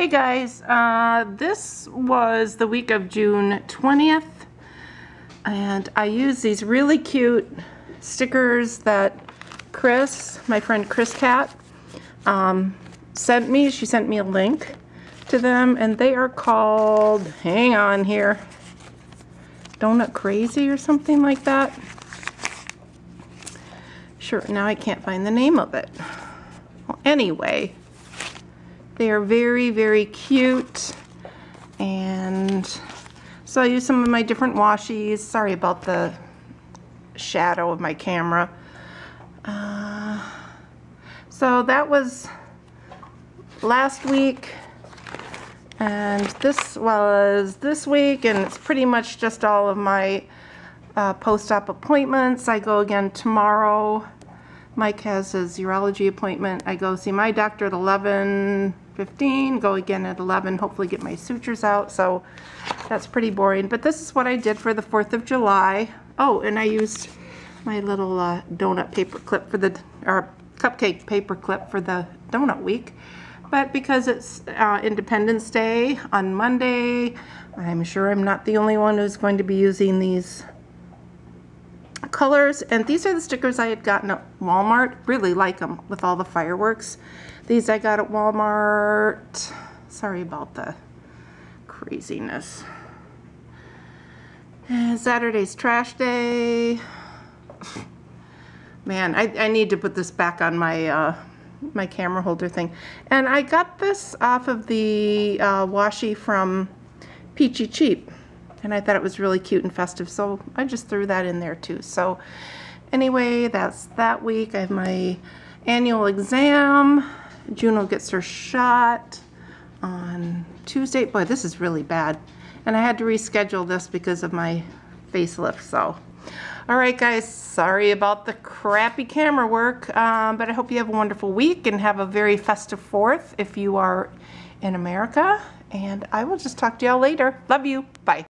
Hey guys, uh, this was the week of June 20th and I used these really cute stickers that Chris, my friend Chris Cat, um, sent me. She sent me a link to them and they are called, hang on here, Donut Crazy or something like that. Sure, now I can't find the name of it. Well, anyway, they are very, very cute. And so I use some of my different washies. Sorry about the shadow of my camera. Uh, so that was last week. And this was this week, and it's pretty much just all of my uh, post-op appointments. I go again tomorrow. Mike has his urology appointment. I go see my doctor at 11:15. go again at 11, hopefully get my sutures out. So that's pretty boring. But this is what I did for the 4th of July. Oh, and I used my little uh, donut paper clip for the, or cupcake paper clip for the donut week. But because it's uh, Independence Day on Monday, I'm sure I'm not the only one who's going to be using these colors. And these are the stickers I had gotten at Walmart. Really like them with all the fireworks. These I got at Walmart. Sorry about the craziness. And Saturday's trash day. Man, I, I need to put this back on my uh, my camera holder thing. And I got this off of the uh, washi from Peachy Cheap. And I thought it was really cute and festive, so I just threw that in there too. So anyway, that's that week. I have my annual exam. Juno gets her shot on Tuesday. Boy, this is really bad. And I had to reschedule this because of my facelift, so all right, guys, sorry about the crappy camera work, um, but I hope you have a wonderful week and have a very festive 4th if you are in America. And I will just talk to y'all later. Love you. Bye.